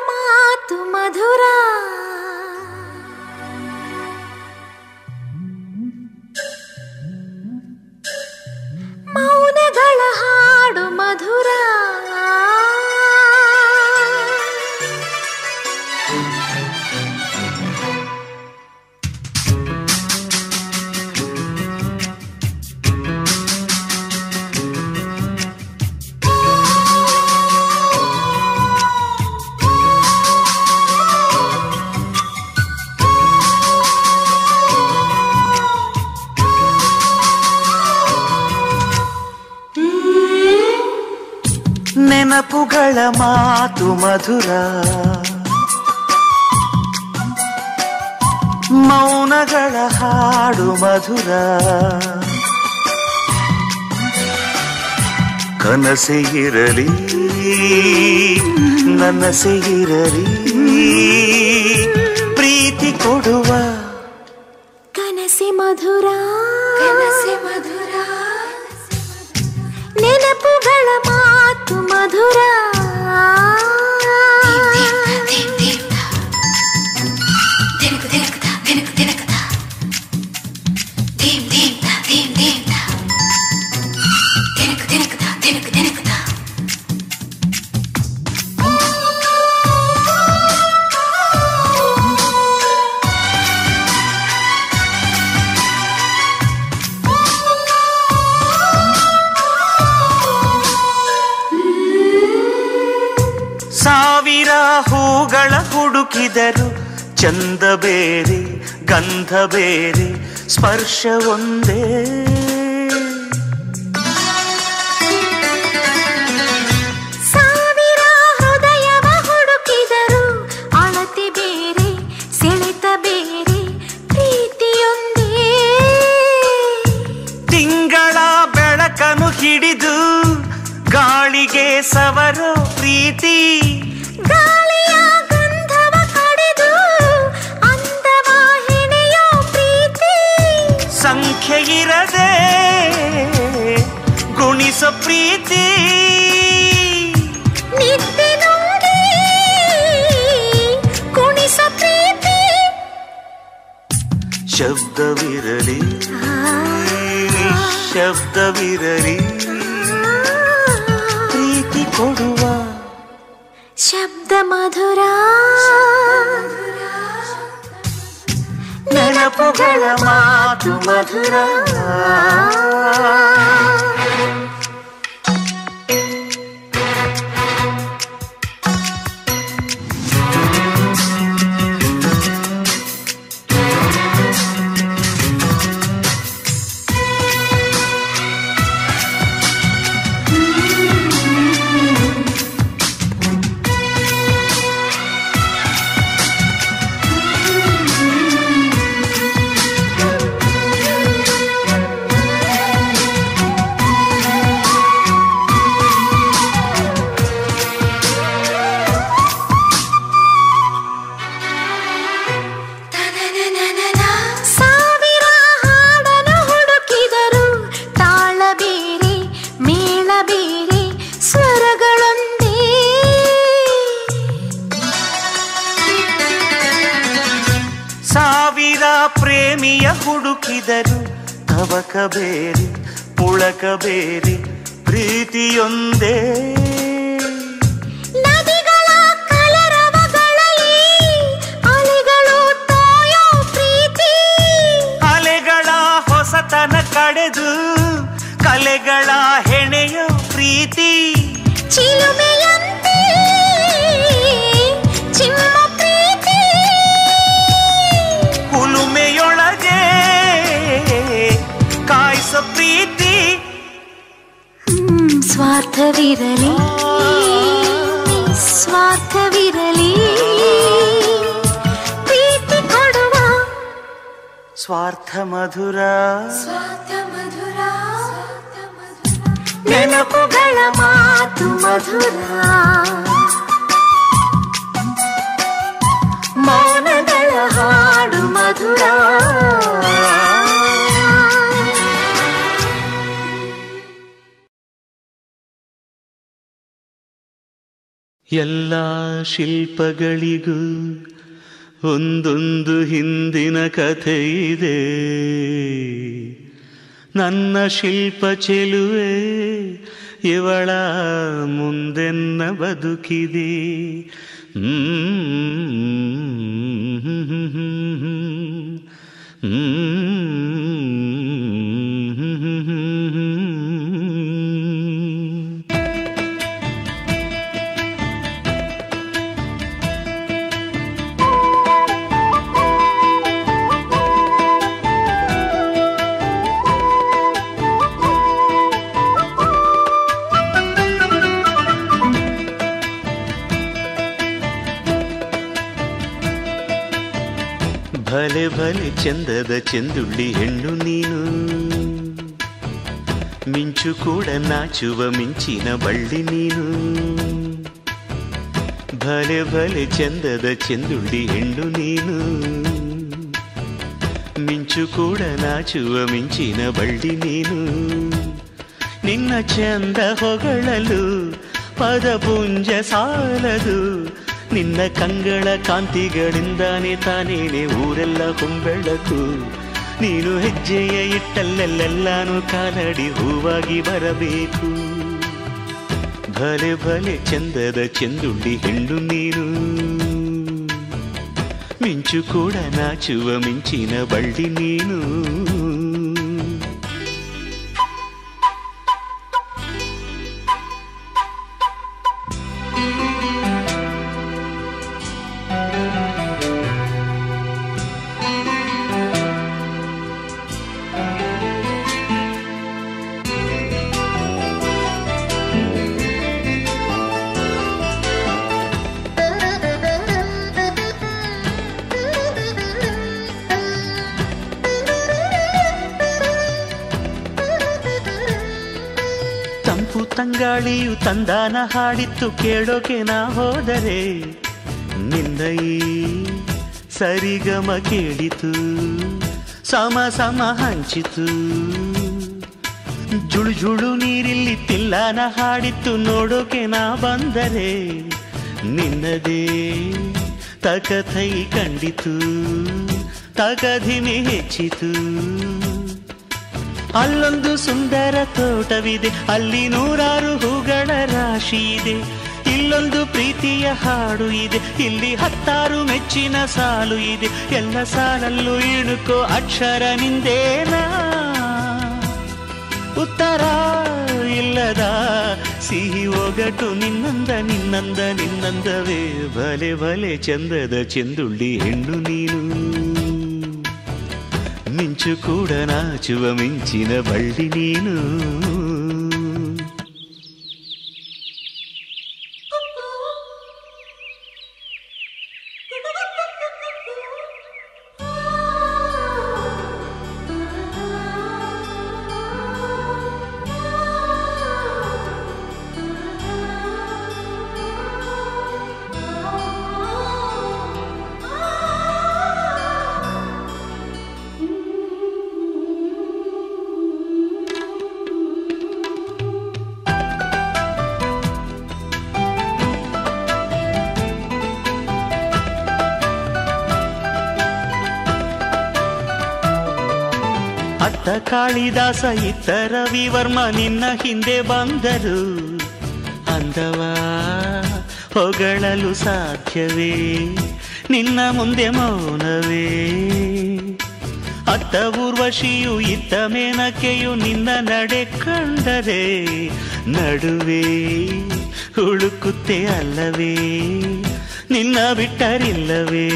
ಮಾತು ಮಧುರ. ಮೌನಗಳ ಹಾಡು ಮಧುರ. ನೆನಪುಗಳ ಮಾತು ಮಧುರ. ಮೌನಗಳ ಹಾಡು ಮಧುರ. ಕನಸೆ ಇರಲಿ ನನಸೆ ಇರಲಿ ಪ್ರೀತಿ ಕೊಡುವ. ಕನಸೆ ಮಧುರ. ಕನಸೆ ಮಧುರ. ನೆನಪುಗಳ ಮಾತು ಮಧುರ. 啊 ಹುಡುಕಿದರು ಚಂದ ಬೇರೆ ಗಂಧ ಬೇರೆ ಸ್ಪರ್ಶ ಒಂದೇ. ಸ್ವಾರ್ಥವಿರಲಿ ಪ್ರೀತಿ ಕೊಡುವ. ಸ್ವಾರ್ಥ ಮಧುರ ನೆನಪುಗಳ ಮಾತು ಮಧುರ. ಮೌನಗಳ ಹಾಡು ಮಧುರ. ಎಲ್ಲ ಶಿಲ್ಪಗಳಿಗೂ ಒಂದೊಂದು ಹಿಂದಿನ ಕಥೆ ಇದೆ. ನನ್ನ ಶಿಲ್ಪ ಚೆಲುವೆ ಇವಳ ಮುಂದೆನ್ನ ಬದುಕಿದೆ. ಹ್ಮ್ ಚಂದದ ಚೆಂದುಳ್ಳಿ ಹೆಣ್ಣು ನೀನು. ಮಿಂಚು ಕೂಡ ನಾಚುವ ಮಿಂಚಿನ ಬಳ್ಳಿ ನೀನು. ಭಲೆ ಭಲೆ ಚಂದದ ಚೆಂದುಳ್ಳಿ ಹೆಣ್ಣು ನೀನು. ಮಿಂಚು ಕೂಡ ನಾಚುವ ಮಿಂಚಿನ ಬಳ್ಳಿ ನೀನು. ನಿನ್ನ ಚಂದ ಹೊಗಳಲು ಪದಪುಂಜ ಸಾಲದು. ನಿನ್ನ ಕಂಗಳ ಕಾಂತಿಗಳಿಂದಾನೆ ತಾನೇನೆ ಊರೆಲ್ಲ ಹೊಂಬೆಳಕು ನೀನು ಹೆಜ್ಜೆಯ ಇಟ್ಟಲ್ಲೆಲ್ಲೆಲ್ಲಾನು ಕಾಲಡಿ ಹೂವಾಗಿ ಬರಬೇಕು. ಭಲೆ ಭಲೆ ಚಂದದ ಚಂದುಂಡಿ ಹೆಣ್ಣು ನೀನು. ಮಿಂಚು ಕೂಡ ನಾಚುವ ಮಿಂಚಿನ ಬಳ್ಳಿ ನೀನು. ತಂದಾನ ಹಾಡಿತ್ತು ಕೇಳೋಕೆ ನಾ ಹೋದರೆ ನಿಂದ ಸರಿಗಮ ಕೇಳಿತು, ಸಮ ಸಮ ಹಂಚಿತು. ಜುಳು ಜುಳು ನೀರಿಲ್ಲಿ ತಿಲ್ಲಾನ ಹಾಡಿತ್ತು ನೋಡೋಕೆ ನಾ ಬಂದರೆ, ನಿನ್ನದೇ ತಕಥೈ ಕಂಡಿತು ತಕಧಿಮೆ ಹೆಚ್ಚಿತು. ಅಲ್ಲೊಂದು ಸುಂದರ ತೋಟವಿದೆ, ಅಲ್ಲಿ ನೂರಾರು ಹೂಗಳ ರಾಶಿ ಇದೆ. ಇಲ್ಲೊಂದು ಪ್ರೀತಿಯ ಹಾಡು ಇದೆ, ಇಲ್ಲಿ ಹತ್ತಾರು ಮೆಚ್ಚಿನ ಸಾಲು ಇದೆ. ಎಲ್ಲ ಸಾಲಲ್ಲೂ ಇಣುಕೋ ಅಕ್ಷರ ನಿಂದೇನಾ? ಉತ್ತರ ಇಲ್ಲದ ಸಿಹಿ ಒಗಟು ನಿನ್ನಂದ ನಿನ್ನಂದ, ನಿನ್ನಂದವೇ. ಬಲೆ ಬಲೆ ಚಂದದ ಚೆಂದುಳ್ಳಿ ಹೆಣ್ಣು ನೀನು. ಮಿಂಚು ಕೂಡ ನಾಚುವ ಮಿಂಚಿನ ಬಳ್ಳಿ ನೀನು ಕಾಳಿದಾಸ ಇತ್ತ ರವಿವರ್ಮ ನಿನ್ನ ಹಿಂದೆ ಬಂದರು. ಅಂದವಾ ಹೊಗಳಲು ಸಾಧ್ಯವೇ? ನಿನ್ನ ಮುಂದೆ ಮೌನವೇ? ಅತ್ತ ಊರ್ವಶಿಯು ಇತ್ತ ಮೇನಕೆಯು ನಿನ್ನ ನಡೆ ಕಂಡರೆ. ನಡುವೆ ಹುಳುಕುತ್ತೆ ಅಲ್ಲವೇ? ನಿನ್ನ ಬಿಟ್ಟರಿಲ್ಲವೇ?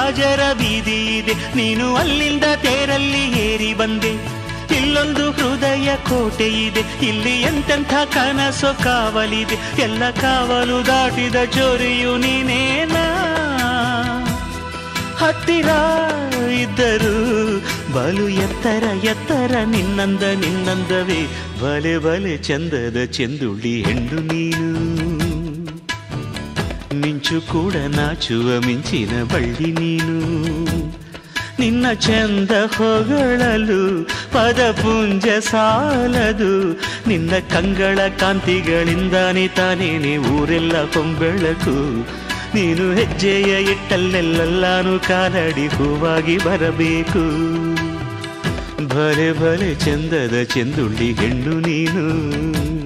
ರಾಜರ ಬೀದಿ ಇದೆ. ನೀನು ಅಲ್ಲಿಂದ ತೇರಲ್ಲಿ ಏರಿ ಬಂದೆ. ಇಲ್ಲೊಂದು ಹೃದಯ ಕೋಟೆ ಇದೆ. ಇಲ್ಲಿ ಎಂತೆಂಥ ಕನಸು ಕಾವಲಿದೆ. ಎಲ್ಲ ಕಾವಲು ದಾಟಿದ ಚೋರಿಯು ನೀನೇನ? ಹತ್ತಿರ ಇದ್ದರು ಬಲು ಎತ್ತರ ಎತ್ತರ ನಿನ್ನಂದ ನಿನ್ನಂದವೇ. ಬಲೆ ಬಲೆ ಚಂದದ ಚೆಂದುಳ್ಳಿ ಹೆಂಡು ನೀನು. ಮಿಂಚು ಕೂಡ ನಾಚುವ ಮಿಂಚಿನ ಬಳ್ಳಿ ನೀನು. ನಿನ್ನ ಚಂದ ಹೊಗಳಲು ಪದಪುಂಜ ಸಾಲದು. ನಿನ್ನ ಕಂಗಳ ಕಾಂತಿಗಳಿಂದಾನೆ ತಾನೇನೆ ಊರೆಲ್ಲ ಹೊಂಬೆಳಕು ನೀನು ಹೆಜ್ಜೆಯ ಇಟ್ಟಲ್ಲೆಲ್ಲಾನು ಕಾಲಡಿ ಹೂವಾಗಿ ಬರಬೇಕು. ಭಲೆ ಭಲೆ ಚಂದದ ಚೆಂದುಳ್ಳಿ ಹೆಣ್ಣು ನೀನು.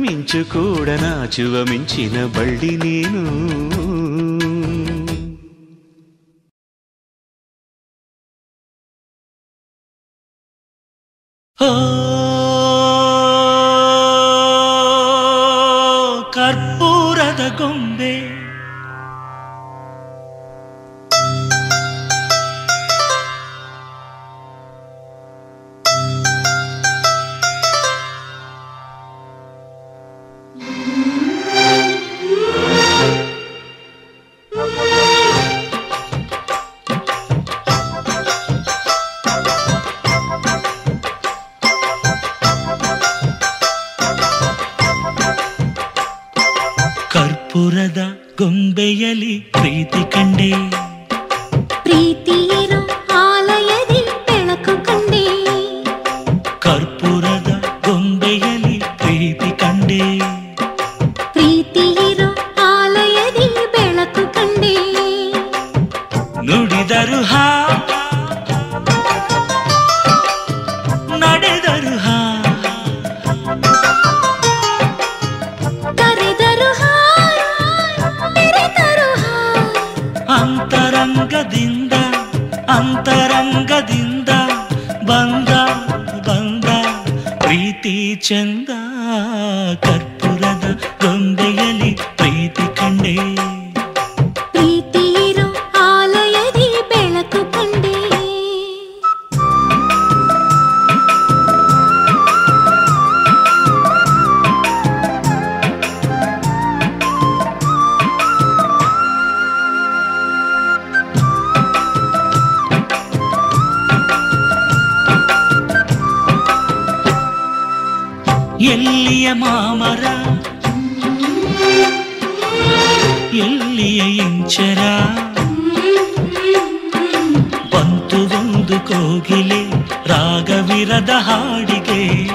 మించు కూడా నాచువ మించిన బళ్ళి నేను ಎಲ್ಲಿಯ ಮಾಮರ? ಎಲ್ಲಿಯ ಇಂಚರ? ಬಂತು ಒಂದು ಕೋಗಿಲೆ ರಾಗವಿರದ ಹಾಡಿಗೆ.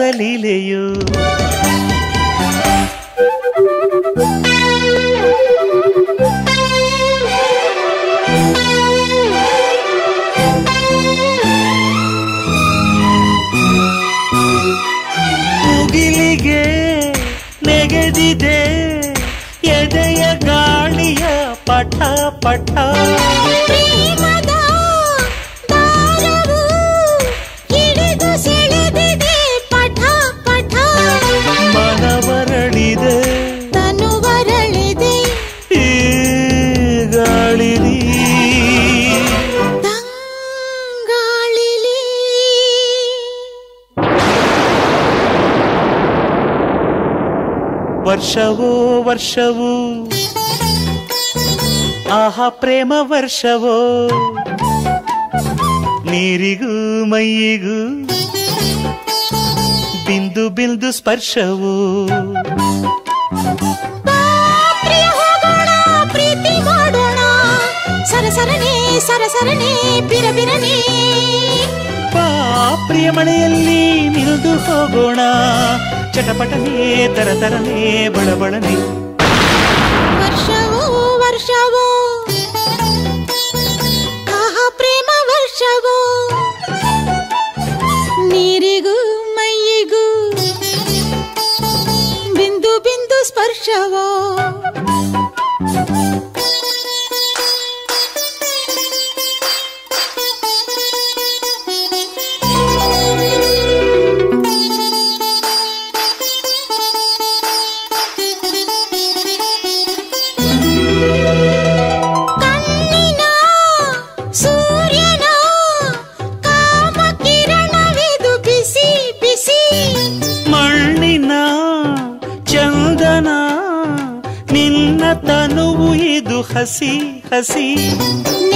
ರಸಲೀಲೆಯು ಮುಗಿಲಿಗೆ ನೆಗೆದಿದೆ ಎದೆಯ ಗಾಳಿಯ ಪಠ ಪಠ ವರ್ಷವೋ ವರ್ಷವೂ. ಆಹಾ ಪ್ರೇಮ ವರ್ಷವೋ. ನೀರಿಗೂ ಮೈಯಿಗೂ ಬಿಂದು ಬಿಂದು ಸ್ಪರ್ಶವೋ. ಸರಸರನೆ ಸರಸರನೆ ಬಿರಬಿರನೆ ಪ್ರಿಯ ಮಳೆಯಲ್ಲಿ ನಿಲ್ದು ಹೋಗೋಣ. ಚಟಪಟನೆ ತರತರನೆ ಬಳಬಳನೆ ವರ್ಷವೋ ವರ್ಷವೋ ಆಹಾ ಪ್ರೇಮ ವರ್ಷವೋ ನೀರಿಗೂ ಮೈಯಿಗೂ ಬಿಂದು ಬಿಂದು ಸ್ಪರ್ಶವೋ हंसी हंसी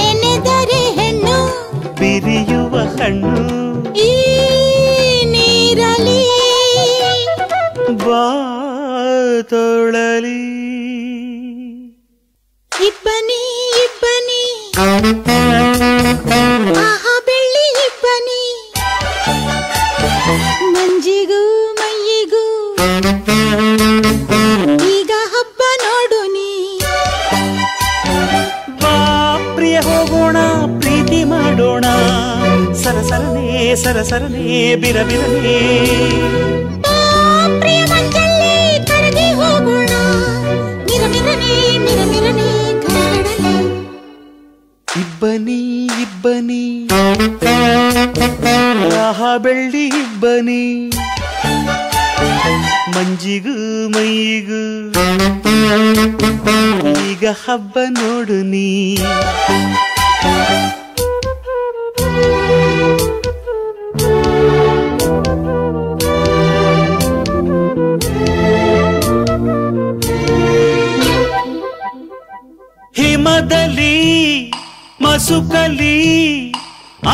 ಹಾಸುಕಲಿ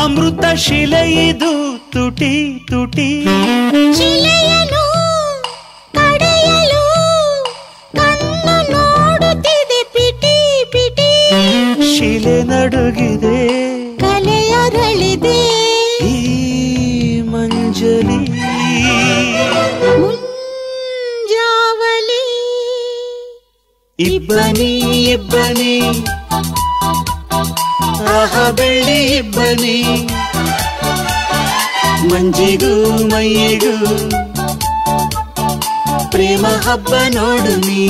ಅಮೃತ ಶಿಲೆಯಿದು ತುಟಿ ತುಟಿ. ಶಿಲೆಯನು ಕಡೆಯಲು ಕಣ್ಣು ನೋಡುತ್ತಿದೆ ಪಿಟಿ ಪಿಟಿ. ಶಿಲೆ ನಡುಗಿದೆ ಕಲೆಯರಳಿದೆ ಈ ಮಂಜಲಿ. ಮುಂಜಾವಲಿ ಇಬ್ಬನಿ ಇಬ್ಬನಿ. ಆಹ ಬೆಳ್ಳಿ ಬನಿ ಮಂಜಿಗೂ ಮೈಗೂ ಪ್ರೇಮ ಹಬ್ಬ ನೋಡು ನೀ.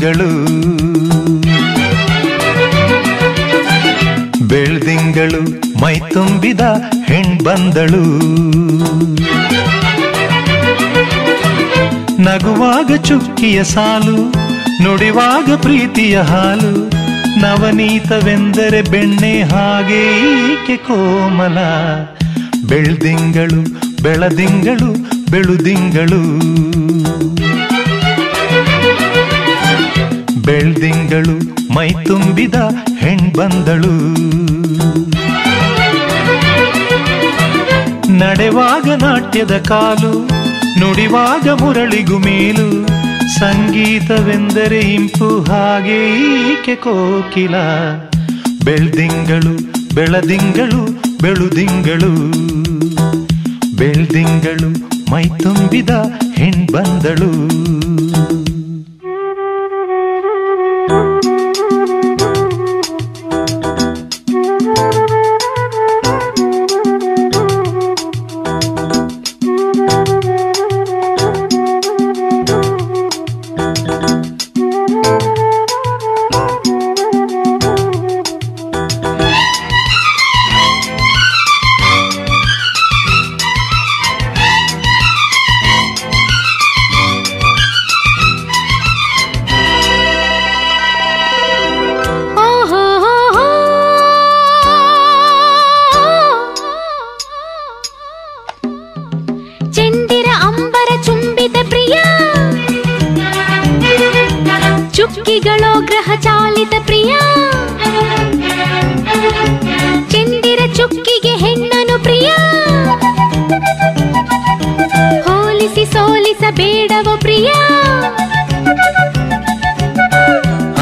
ಬೆಳುದಿಂಗಳು. ಬೆಳ್ದಿಂಗಳು ಮೈ ತುಂಬಿದ ಹೆಣ್ ಬಂದಳು ನಗುವಾಗ ಚುಕ್ಕಿಯ ಸಾಲು, ನುಡಿವಾಗ ಪ್ರೀತಿಯ ಹಾಲು. ನವನೀತವೆಂದರೆ ಬೆಣ್ಣೆ ಹಾಗೆ ಈಕೆ ಕೋಮಲ. ಬೆಳ್ದಿಂಗಳು, ಬೆಳದಿಂಗಳು, ಬೆಳುದಿಂಗಳು. ಬೆಳ್ದಿಂಗಳು ಮೈ ತುಂಬಿದ ಹೆಣ್ ಬಂದಳು ನಡೆವಾಗ ನಾಟ್ಯದ ಕಾಲು, ನುಡಿವಾಗ ಮುರಳಿಗು ಮೇಲು. ಸಂಗೀತವೆಂದರೆ ಇಂಪು, ಹಾಗೆ ಈಕೆ ಕೋಕಿಲ. ಬೆಳ್ದಿಂಗಳು, ಬೆಳದಿಂಗಳು, ಬೆಳುದಿಂಗಳು. ಬೆಳ್ದಿಂಗಳು ಮೈ ತುಂಬಿದ ಹೆಣ್ ಸೋಲಿಸಬೇಡವೋ ಪ್ರಿಯ?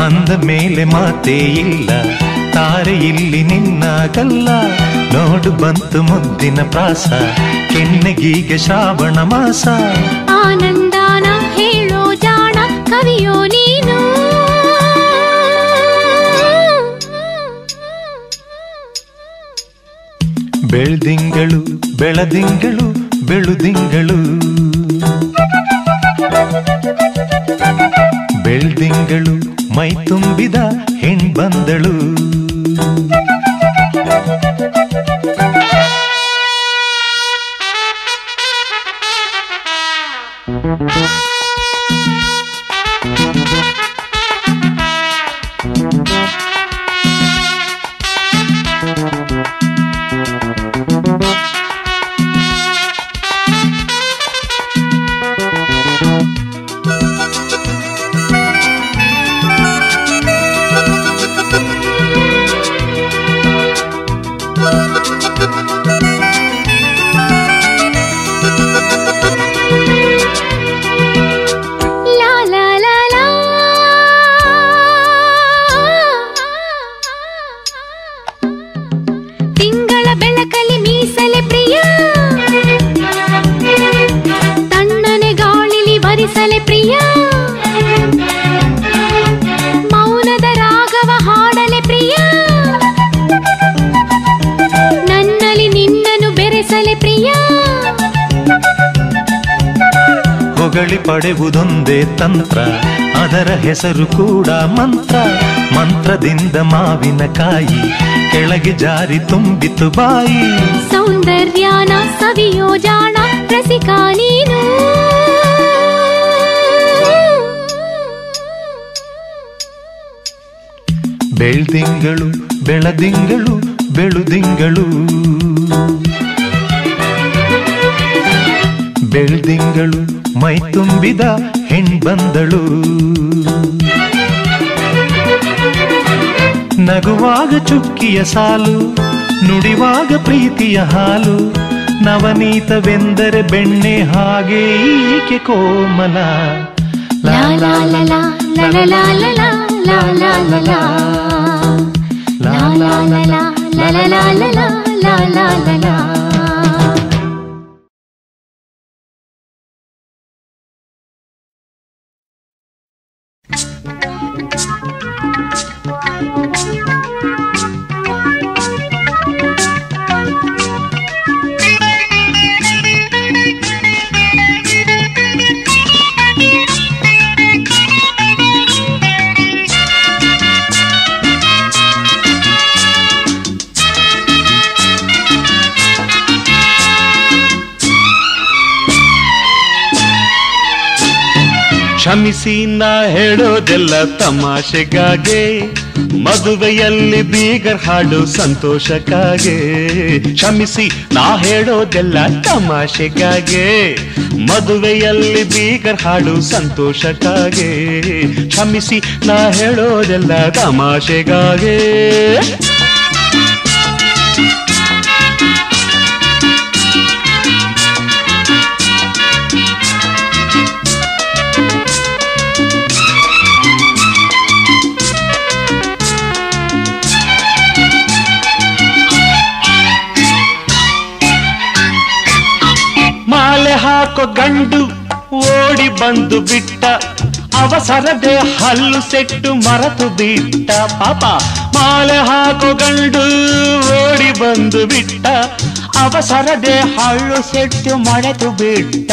ಅಂದ ಮೇಲೆ ಮಾತೇ ಇಲ್ಲ ತಾರೆ ಇಲ್ಲಿ ನಿನ್ನಾಗಲ್ಲ. ನೋಡು ಬಂತು ಮುದ್ದಿನ ಪ್ರಾಸ ಕೆನ್ನಗೀಗ ಶ್ರಾವಣ ಮಾಸ. ಆನಂದಾನ ಹೇಳೋ ಜಾಣ ಕವಿಯೋ ನೀನು. ಬೆಳ್ದಿಂಗಳು ಬೆಳದಿಂಗಳು ಬೆಳುದಿಂಗಳು ಬೆಳ್ದಿಂಗಳು ಮೈ ತುಂಬಿದ ಹೆಣ್ ಪಡೆವುದೊಂದೇ ತಂತ್ರ ಅದರ ಹೆಸರು ಕೂಡ ಮಂತ್ರ. ಮಂತ್ರದಿಂದ ಮಾವಿನ ಕಾಯಿ ಕೆಳಗೆ ಜಾರಿ ತುಂಬಿತು ಬಾಯಿ. ಸೌಂದರ್ಯಾನ ಸವಿಯೋ ಜಾಣ ರಸಿಕಾ ನೀನು. ಬೆಳ್ದಿಂಗಳು ಬೆಳದಿಂಗಳು ಬೆಳುದಿಂಗಳು. ಬೆಳ್ದಿಂಗಳು ಮೈ ತುಂಬಿದ ಹೆಣ್ ಬಂದಳು ನಗುವಾಗ ಚುಕ್ಕಿಯ ಸಾಲು ನುಡಿವಾಗ ಪ್ರೀತಿಯ ಹಾಲು ನವನೀತವೆಂದರೆ ಬೆಣ್ಣೆ ಹಾಗೆ ಈಕೆ ಕೋಮಲ ಲಾ ಹೇಳೋದೆಲ್ಲ ತಮಾಷೆಗಾಗೆ, ಮದುವೆಯಲ್ಲಿ ಬೀಗರ್ ಹಾಡು ಸಂತೋಷಕ್ಕಾಗೆ. ಕ್ಷಮಿಸಿ, ನಾ ಹೇಳೋದೆಲ್ಲ ತಮಾಷೆಗಾಗೆ, ಮದುವೆಯಲ್ಲಿ ಬೀಗರ್ ಹಾಡು ಸಂತೋಷಕ್ಕಾಗೆ. ಕ್ಷಮಿಸಿ, ನಾ ಹೇಳೋದೆಲ್ಲ ತಮಾಷೆಗಾಗೆ. ಮಾಲೆ ಹಾಕೋ ಗಂಡು ಓಡಿ ಬಂದು ಬಿಟ್ಟ ಅವಸರದೆ ಹಲ್ಲು ಸೆಟ್ಟು ಮರೆತು ಬಿಟ್ಟ ಪಾಪ ಮಾಲೆ ಹಾಕೋ ಗಂಡು ಓಡಿ ಬಂದು ಬಿಟ್ಟ ಅವಸರದೆ ಹಳ್ಳು ಸೆಟ್ಟು ಮರೆತು ಬಿಟ್ಟ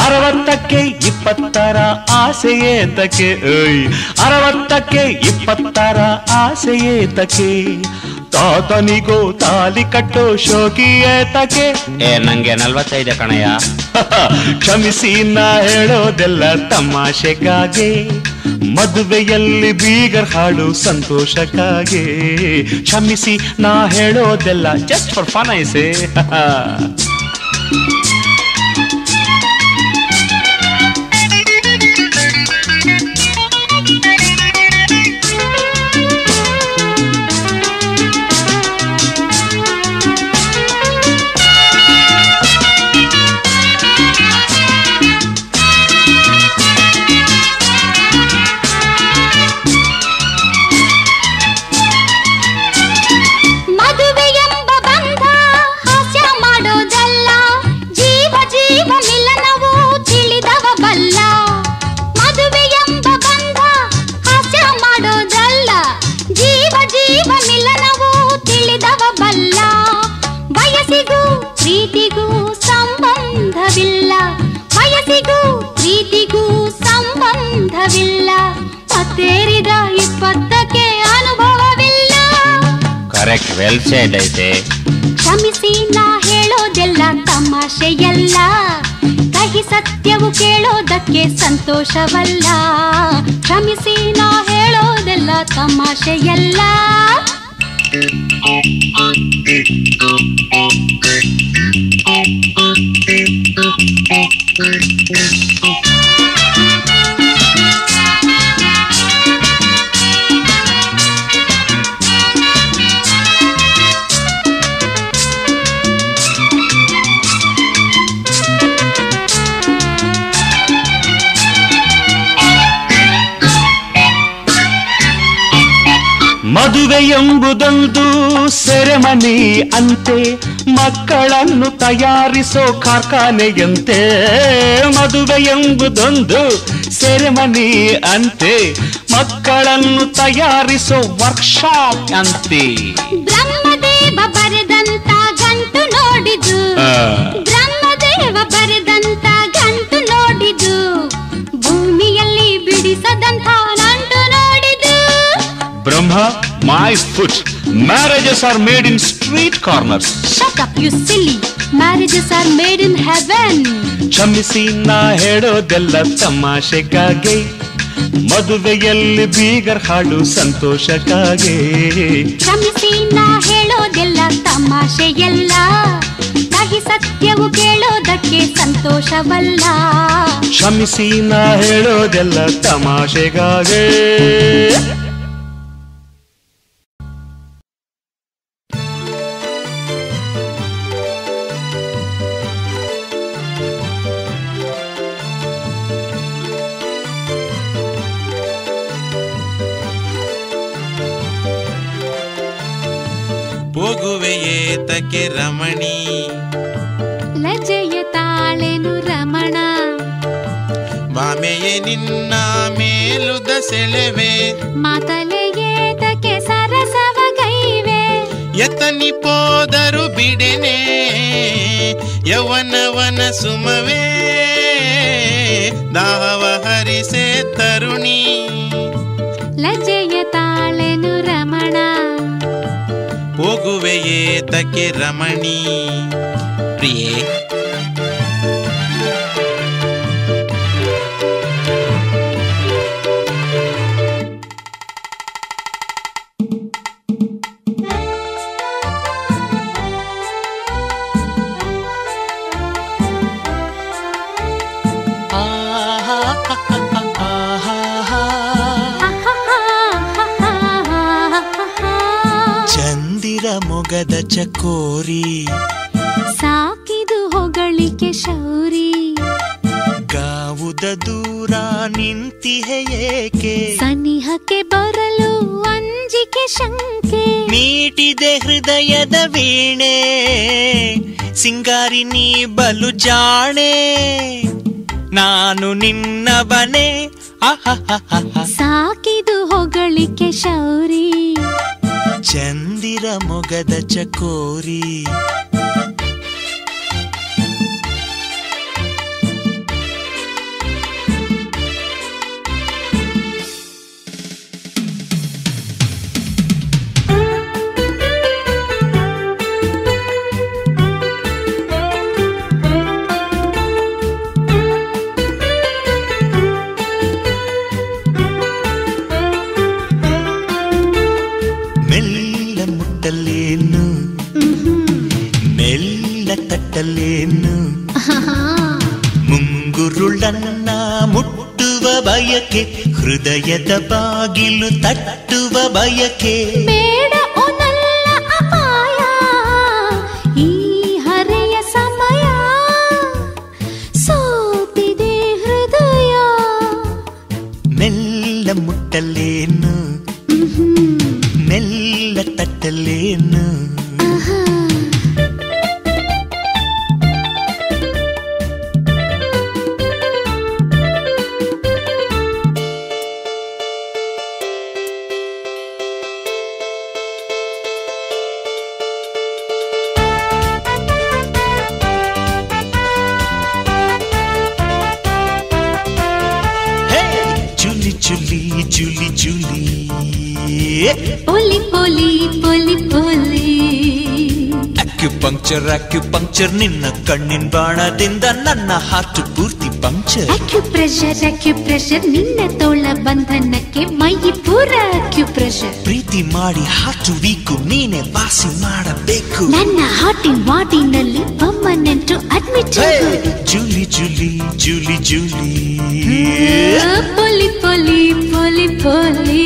ಅರವತ್ತಕ್ಕೆ ಇಪ್ಪತ್ತರ ಆಸೆಯೇತಕ್ಕೆ ಏಯ್ ಅರವತ್ತಕ್ಕೆ ಇಪ್ಪತ್ತರ ಆಸೆಯೇತಕ್ಕೆ ತಾತನಿಗೋ ತಾಲಿ ಕಟ್ಟೋ ಶೋಕಿಯೇತಕ್ಕೆ. ಏ ನಂಗೆ ನಲ್ವತ್ತೈದು ಕಣಯ್ಯ. ಕ್ಷಮಿಸಿ ನಾ ಹೇಳೋದೆಲ್ಲ ತಮಾಷೆಗಾಗಿ. ಮದುವೆಯಲ್ಲಿ ಬೀಗರ್ ಹಾಡು ಸಂತೋಷಕ್ಕಾಗಿ. ಕ್ಷಮಿಸಿ ನಾ ಹೇಳೋದೆಲ್ಲ ಜಸ್ಟ್ ಫಾರ್ ಫನ್ ಐಸೆ ಕರೆಕ್ಟ್ ವೆಲ್ ಸೇಡ್ ಐತೆ ಕ್ಷಮಿಸಿ ನಾ ಹೇಳೋದೆಲ್ಲ ತಮಾಷೆಯಲ್ಲ. ಕಹಿ ಸತ್ಯವು ಕೇಳೋದಕ್ಕೆ ಸಂತೋಷವಲ್ಲ. ಕ್ಷಮಿಸಿ ನಾ ಹೇಳೋದೆಲ್ಲ ತಮಾಷೆಯಲ್ಲ. ಮದುವೆ ಎಂಬುದೊಂದು ಸೆರೆಮನಿ ಅಂತೆ. ಮಕ್ಕಳನ್ನು ತಯಾರಿಸೋ ಕಾರ್ಖಾನೆಯಂತೆ. ಮದುವೆ ಎಂಬುದೊಂದು ಸೆರೆಮನಿ ಅಂತೆ. ಮಕ್ಕಳನ್ನು ತಯಾರಿಸೋ ವರ್ಕ್ಶಾಪ್ ಅಂತೆ. ಬ್ರಹ್ಮದೇವ ಬರೆದಂತ ಗಂಟು ನೋಡಿದು. ಬ್ರಹ್ಮದೇವ ಬರೆದಂತ ಗಂಟು ನೋಡಿದು. ಭೂಮಿಯಲ್ಲಿ ಬಿಡಿಸದಂತ ನಂಟು ನೋಡಿದು. Brahma my foot. Marriages are made in street corners. Shut up, you silly. Marriages are made in heaven. ಕ್ಷಮಿಸಿ ನಾ ಹೇಳೋದೆಲ್ಲ ತಮಾಷೆಗಾಗಿ ಮದುವೆಯಲ್ಲಿ ಬೀಗರ್ ಹಾಡು ಸಂತೋಷಕ್ಕಾಗಿ ಕ್ಷಮಿಸಿ ನಾ ಹೇಳೋದೆಲ್ಲ ತಮಾಷೆಯಲ್ಲ ಕಹಿ ಸತ್ಯವು ಕೇಳೋದಕ್ಕೆ ಸಂತೋಷವಲ್ಲ ಕ್ಷಮಿಸಿ ನಾ ಹೇಳೋದೆಲ್ಲ ತಮಾಷೆಗಾಗಿ ಹೋಗುವೆಯೇತಕ್ಕೆ ರಮಣಿ. ಲಜ್ಜೆಯ ತಾಳೆನು ರಮಣ. ಬಾಮೆಯೇ ನಿನ್ನ ಮೇಲುದ ಸೆಳೆವೆ. ಮಾತಲೆಯೇತಕ್ಕೆ ಸರಸವ ಕೈವೆ ಎತ್ತನಿ ಪೋದರು ಬಿಡೆನೆ ಯವನವನ ಸುಮವೇ. ದಾಹವ ಹರಿಸೆ ತರುಣಿ. ಹೋಗುವೆಯೇತಕ್ಕೆ ರಮಣಿ ಪ್ರಿಯೇ ಮೊಗದ ಚಕೋರಿ. ಸಾಕಿದು ಹೊಗಳಿಕೆ ಶೌರಿ. ಗಾವುದ ದೂರ ನಿಂತಿಹೆ ಏಕೆ? ಸನಿಹಕ್ಕೆ ಬರಲು ಅಂಜಿಕೆ ಶಂಕೆ. ಮೀಟಿದೆ ಹೃದಯದ ವೀಣೆ. ಸಿಂಗಾರಿ ನೀ ಬಲು ಜಾಣೆ. ನಾನು ನಿನ್ನವನೇ ಅಹಹಹಹ. ಸಾಕಿದು ಹೊಗಳಿಕೆ ಶೌರಿ. ಚಂದಿರ ಮೊಗದ ಚಕೋರಿ. ತಟ್ಟಲೇನು ಮುಂಗುರುಳನ್ನ ಮುಟ್ಟುವ ಬಯಕೆ ಹೃದಯದ ಬಾಗಿಲು ತಟ್ಟುವ ಬಯಕೆ ಬೇಡ ಅಕ್ಯುಪಂಕ್ಚರ್ ಅಕ್ಯುಪಂಕ್ಚರ್ ನಿನ್ನ ಕಣ್ಣಿನ ಬಾಣದಿಂದ ನನ್ನ ಹಾರ್ಟ್ ಪೂರ್ತಿ ಪಂಕ್ಚರ್ ಅಕ್ಯುಪ್ರೆಷರ್ ಅಕ್ಯುಪ್ರೆಷರ್ ನಿನ್ನ ತೋಳ ಬಂಧನಕ್ಕೆ ಮೈ ಪೂರ ಅಕ್ಯುಪ್ರೆಷರ್ ಪ್ರೀತಿ ಮಾಡಿ ಹಾರ್ಟ್ ವೀಕು ನೀನೆ ವಾಸಿ ಮಾಡಬೇಕು. ನನ್ನ ಹಾಟಿನ್ ವಾಟಿನಲ್ಲಿ ಬೊಮ್ಮನೆಂಟು ಅಡ್ಮಿಟ್ ಜೂಲಿ ಜುಲಿ ಜುಲಿ ಜುಲಿ. ಜುಲಿ ಪೊಲಿ ಪೊಲಿ ಪೊಲಿ ಪೊಲಿ.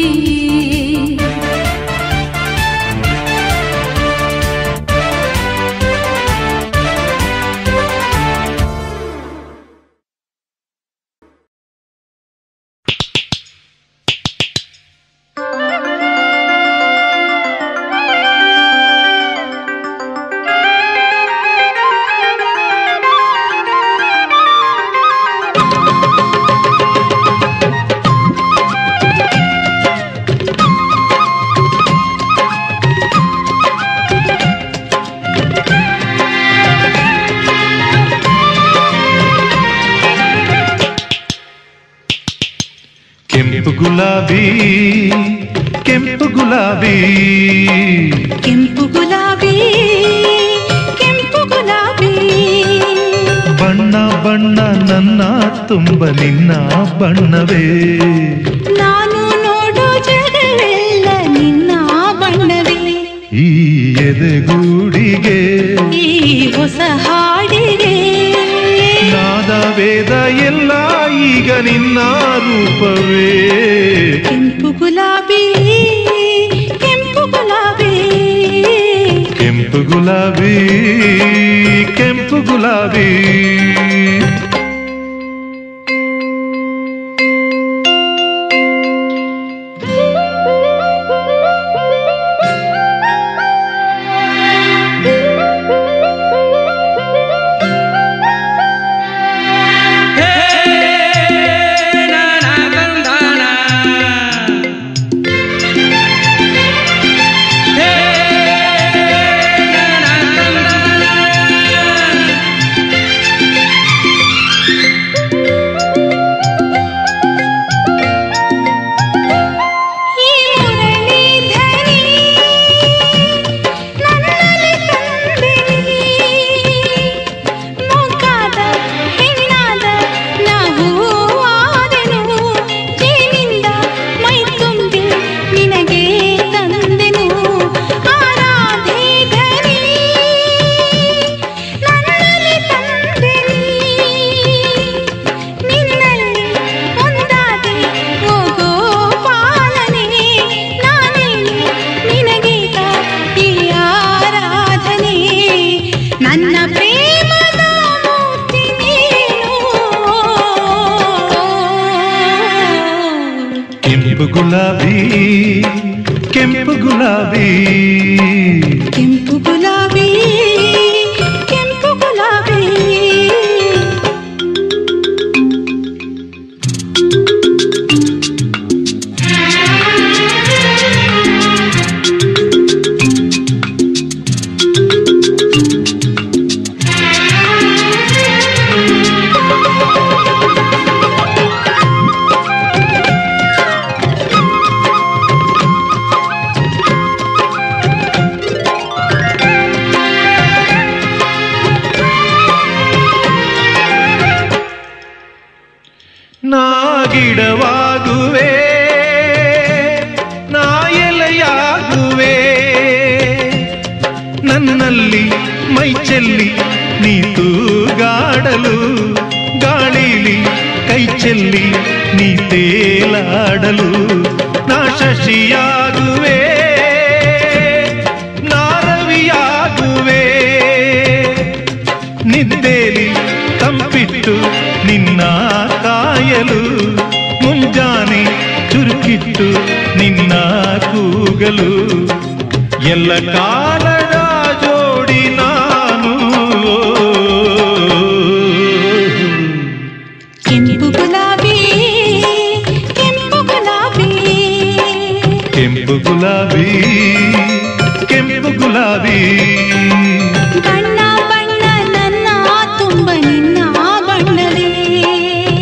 ಕೆಂಪು ಗುಲಾಬಿ ಕೆಂಪು ಗುಲಾಬಿ. ಕೆಂಪು ಗುಲಾಬಿ ಕೆಂಪು ಗುಲಾಬಿ. ಬಣ್ಣ ಬಣ್ಣ ನನ್ನ ತುಂಬ ನಿನ್ನ ಬಣ್ಣವೇ. ನಾನು ನೋಡೋ ಜಗವೆಲ್ಲ ನಿನ್ನ ಬಣ್ಣವೇ. ಈ ಎದೆಗೂಡಿಗೆ ಈ ಹೊಸ ಹಾಡಿಗೆ. ನಾದ ವೇದ ನಿನ್ನ ರೂಪವೇ ಕೆಂಪು ಗುಲಾಬಿ ಕೆಂಪು ಗುಲಾಬಿ ಕೆಂಪು ಗುಲಾಬಿ ಕೆಂಪು ಗುಲಾಬಿ ಶಶಿಯಾಗುವೆ ನಾ ರವಿಯಾಗುವೆ ನಿದ್ದೇಲಿ ತಂಪಿಟ್ಟು ನಿನ್ನ ಕಾಯಲು ಮುಂಜಾನೆ ಚುರುಕಿಟ್ಟು ನಿನ್ನ ಕೂಗಲು ಎಲ್ಲ ಕಾಲದ ಗುಲಾಬಿ ಕೆಂಪು ಗುಲಾಬಿ. ಬಣ್ಣ ಬಣ್ಣ ನನ್ನ ತುಂಬ ನಿನ್ನ ಬಣ್ಣವೇ.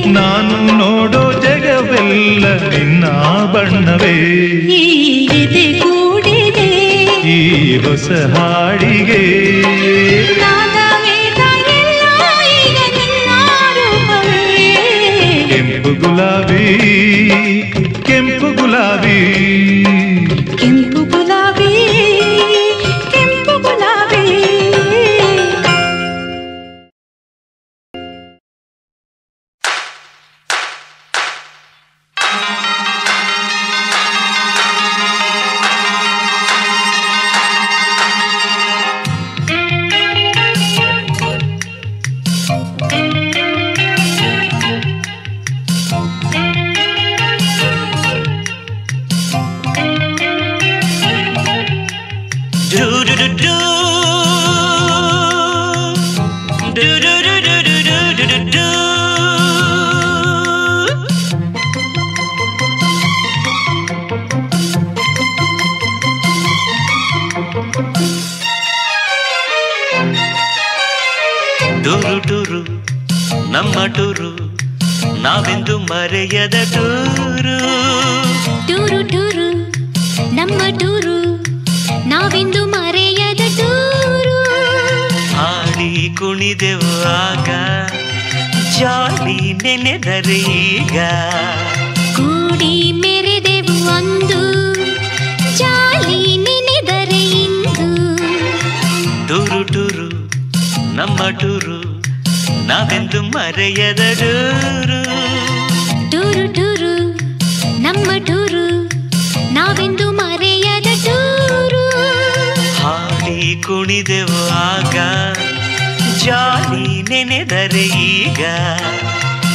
ನಾನು ನೋಡೋ ಜಗವೆಲ್ಲ ನಿನ್ನ ಬಣ್ಣವೇ. ಈ ಎದೆ ಕೂಡಿದೆ. ಈ ಹೊಸ ಟೂರು ಟೂರು ನಮ್ಮ ಟೂರು ನಾವೆಂದು ಮರೆಯದ ಟೂರು ಟೂರು ಟೂರು ನಮ್ಮ ಟೂರು ನಾವೆಂದು ಮರೆಯದ ಟೂರು ಆಡಿ ಕುಣಿದೆವು ಆಗ ಜಾಲಿ ನೆನೆದರೆ ಈಗ. ಕೂಡಿ ಮೆರೆದೆವು ಅಂದು ಜಾಲಿ ನೆನೆದರೆ ಇಂದು. ಟೂರು ಟೂರು ನಮ್ಮ ಟೂರು ನಾವೆಂದು ಮರೆಯದ ಟೂರು ಟೂರು ಟೂರು ನಮ್ಮ ಟೂರು ನಾವೆಂದು ಹಾಡಿ ಕುಣಿದೆವು ಆಗ. ಜಾಲಿ ನೆನೆದರೆ ಈಗ.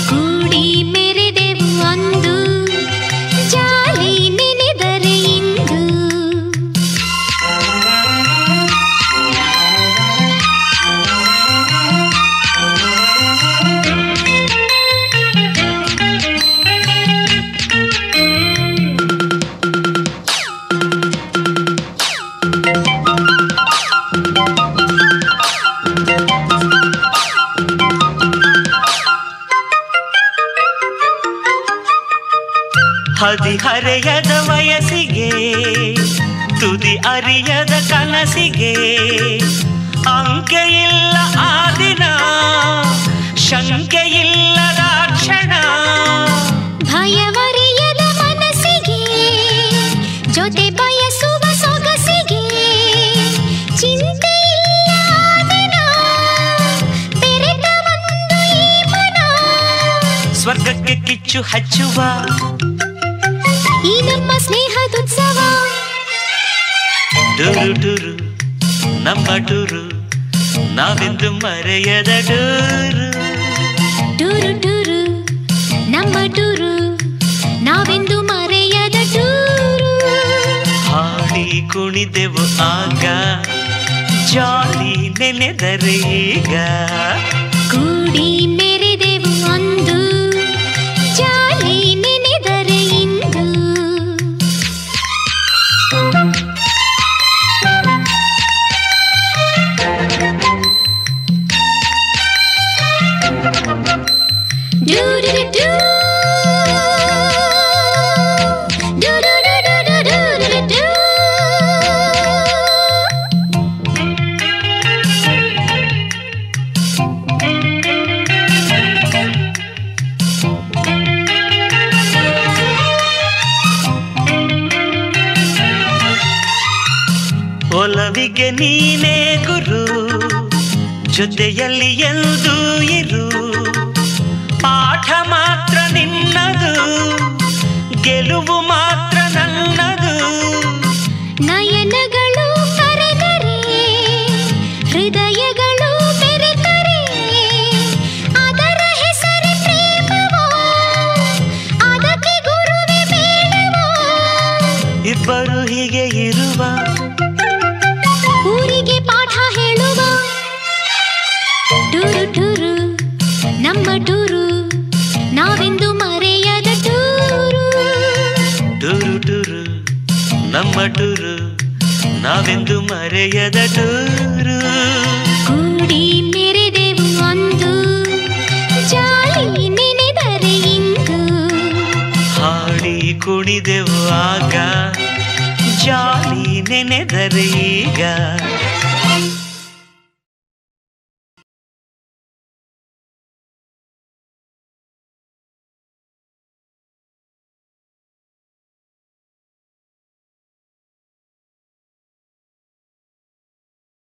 ಕೂಡಿ ಮೆರೆದೆವು ಅಂದು ತುದಿ ಅರಿಯದ ಕನಸಿಗೆ ಅಂಕೆಯಿಲ್ಲ ಆ ದಿನ ಶಂಕೆಯಿಲ್ಲದ ಕ್ಷಣ ಭಯವರಿಯದ ಮನಸ್ಸಿಗೆ ಜೊತೆ ಬಯಸುವ ಸೊಗಸಿಗೆ ಚಿಂತೆ ಸ್ವರ್ಗಕ್ಕೆ ಕಿಚ್ಚು ಹಚ್ಚುವ ಈ ನಮ್ಮ ಸ್ನೇಹದುತ್ಸವ ಡುರು ಡುರು ನಮ್ಮ ಟುರು ನಾವೆಂದು ಮರೆಯದ ಟೂರು ಟೂರು ಟೂರು ನಮ್ಮ ಟೂರು ನಾವೆಂದು ಮರೆಯದ ಟೂರು ಹಾಡಿ ಕುಣಿದೆವು ಆಗ ಜಾಲಿ ನೆನೆದರೆ ಈಗ. ಕೂಡಿ ಮೆರೆದೆ ನಿದ್ದೆಯಲ್ಲಿ ಎಂದು ಹೃದಯದಟೂರು ಕೂಡಿ ಮೆರೆದೆವು ಒಂದು ಜಾಲಿ ನೆನೆದರೆ ಇಂದು ಹಾಡಿ ಕುಣಿದೆವು ಆಗ ಜಾಲಿ ನೆನೆದರೆ ಈಗ